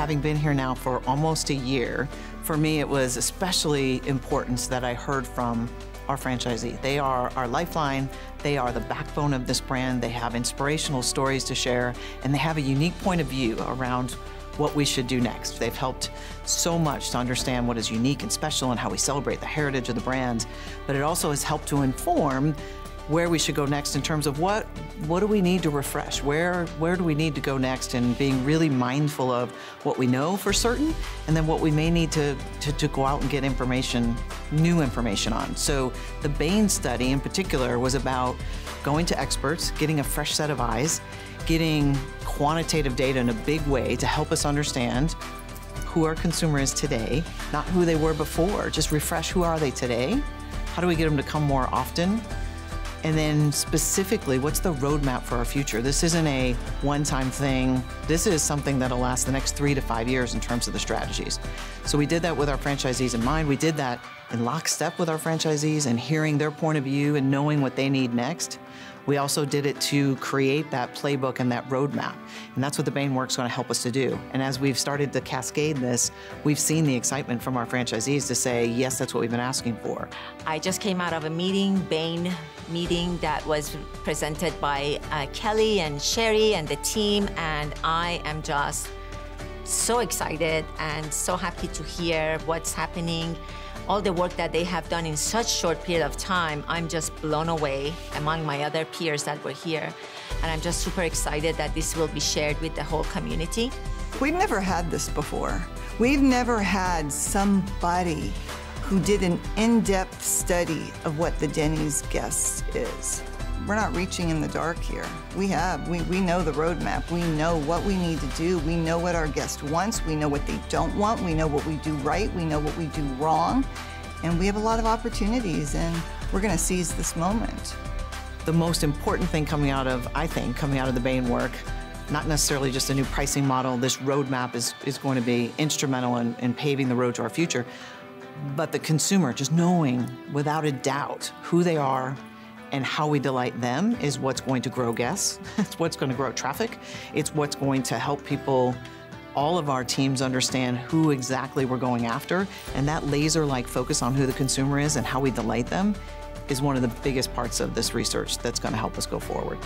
having been here now for almost a year, for me it was especially important that I heard from our franchisee. They are our lifeline, they are the backbone of this brand, they have inspirational stories to share, and they have a unique point of view around what we should do next. They've helped so much to understand what is unique and special and how we celebrate the heritage of the brand, but it also has helped to inform where we should go next in terms of what what do we need to refresh? Where where do we need to go next and being really mindful of what we know for certain and then what we may need to, to, to go out and get information new information on? So the bain study in particular was about going to experts getting a fresh set of eyes getting quantitative data in a big way to help us understand who our consumer is today not who they were before. Just refresh who are they today? How do we get them to come more often and then specifically, what's the roadmap for our future? This isn't a one-time thing. This is something that'll last the next three to five years in terms of the strategies. So we did that with our franchisees in mind. We did that in lockstep with our franchisees and hearing their point of view and knowing what they need next. We also did it to create that playbook and that roadmap. And that's what the Bain work's going to help us to do. And as we've started to cascade this, we've seen the excitement from our franchisees to say, yes, that's what we've been asking for. I just came out of a meeting, Bain meeting that was presented by uh, Kelli and Sherry and the team, and I am just so excited and so happy to hear what's happening all the work that they have done in such short period of time, I'm just blown away among my other peers that were here. And I'm just super excited that this will be shared with the whole community. We've never had this before. We've never had somebody who did an in-depth study of what the Denny's guest is. We're not reaching in the dark here. We have, we, we know the roadmap. We know what we need to do. We know what our guest wants. We know what they don't want. We know what we do right. We know what we do wrong. And we have a lot of opportunities and we're gonna seize this moment. The most important thing coming out of, I think, coming out of the Bain work, not necessarily just a new pricing model, this roadmap is, is going to be instrumental in, in paving the road to our future, but the consumer, just knowing without a doubt who they are, and how we delight them is what's going to grow guests. it's what's going to grow traffic. It's what's going to help people, all of our teams understand who exactly we're going after. And that laser-like focus on who the consumer is and how we delight them is one of the biggest parts of this research that's going to help us go forward.